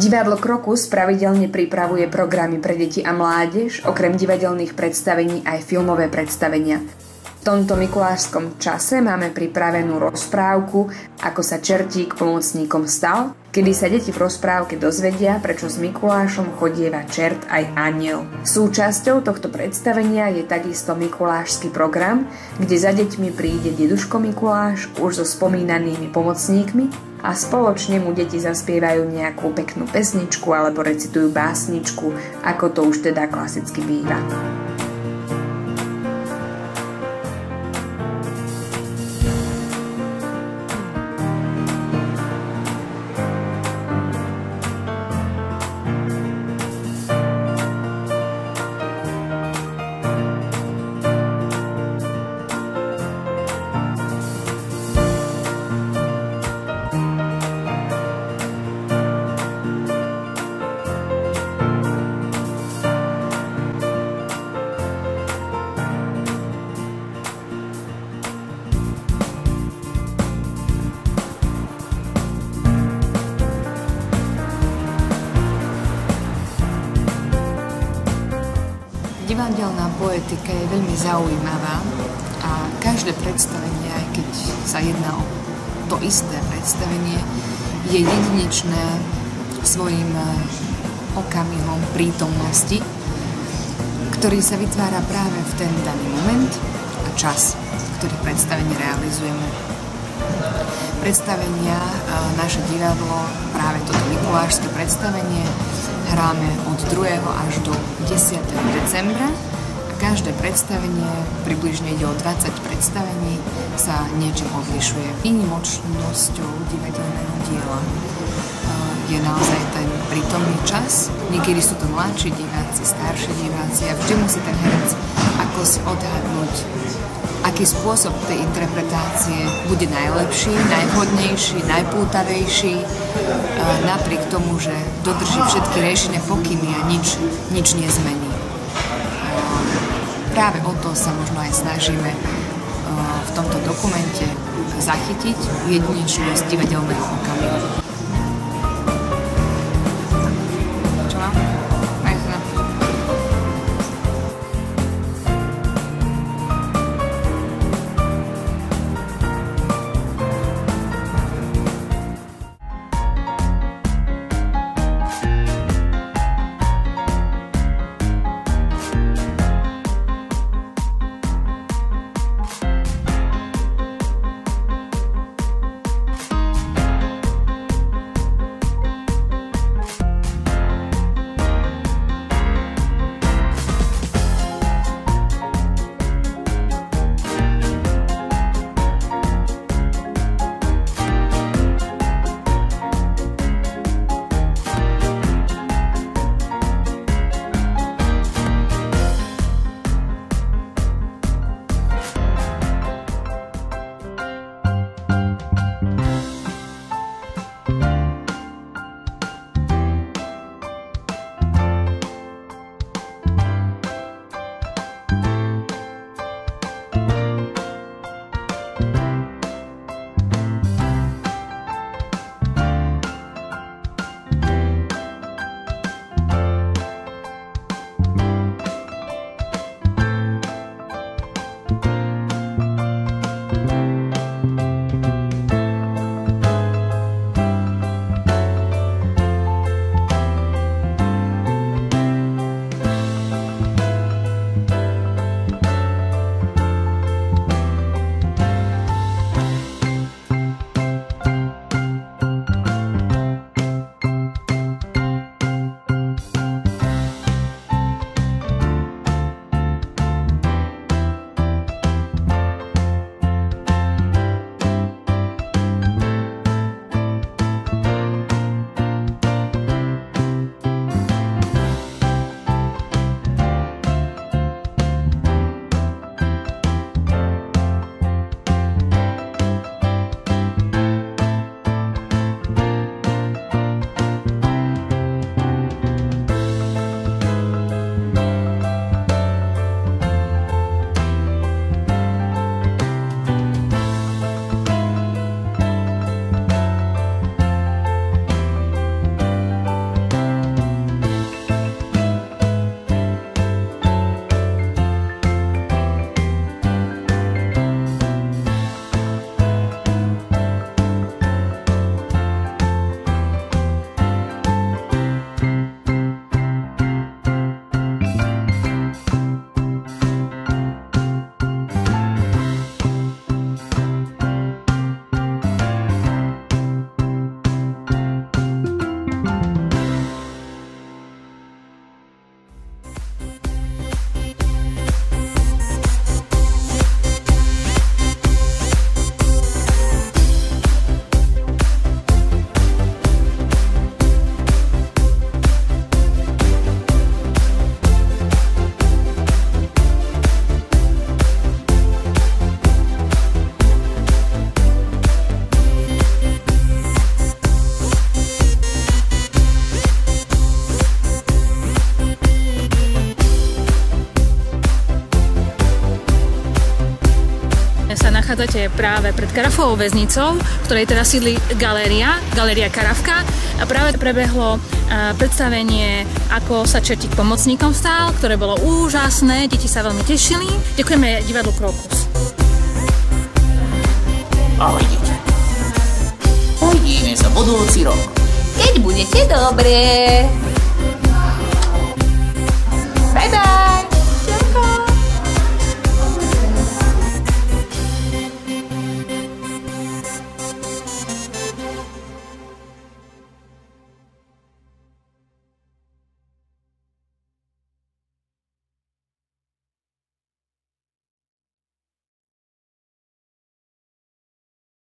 Divadlo Krokus pravidelne pripravuje programy pre deti a mládež, okrem divadelných predstavení aj filmové predstavenia. V tomto mikulášskom čase máme pripravenú rozprávku Ako sa čertík pomocníkom stal, kedy sa deti v rozprávke dozvedia, prečo s Mikulášom chodieva čert aj aniel. Súčasťou tohto predstavenia je takisto Mikulášsky program, kde za deťmi príde deduško Mikuláš už so spomínanými pomocníkmi a spoločne mu deti zaspievajú nejakú peknú pesničku alebo recitujú básničku, ako to už teda klasicky býva. Divadelná poetika je veľmi zaujímavá a každé predstavenie, aj keď sa jedná o to isté predstavenie, je jedinečné svojim eh, okamihom prítomnosti, ktorý sa vytvára práve v ten daný moment a čas, ktorý predstavenie realizujeme. Predstavenia, eh, naše divadlo, práve toto mikulášske predstavenie, Hráme od 2. až do 10. decembra každé predstavenie, približne ide o 20 predstavení, sa niečím odlišuje. Výnimočnosťou divadelného diela je naozaj ten prítomný čas. Niekedy sú to mladší diváci, starší diváci a vždy musí ten herec ako si odhadnúť aký spôsob tej interpretácie bude najlepší, najvhodnejší, najpútavejší, napriek tomu, že dodrží všetky režijné pokyny a nič, nič nezmení. Práve o to sa možno aj snažíme v tomto dokumente zachytiť jedinečnosť divadelného okamihu. Nachádzate práve pred Karafovou väznicou, v ktorej teraz sídli galéria, galéria Karavka. A práve prebehlo predstavenie, ako sa Čertík pomocníkom stál, ktoré bolo úžasné, deti sa veľmi tešili. Ďakujeme divadlu Krokus. Ahoj, deti. Uvidíme sa budúci rok. Keď budete dobré.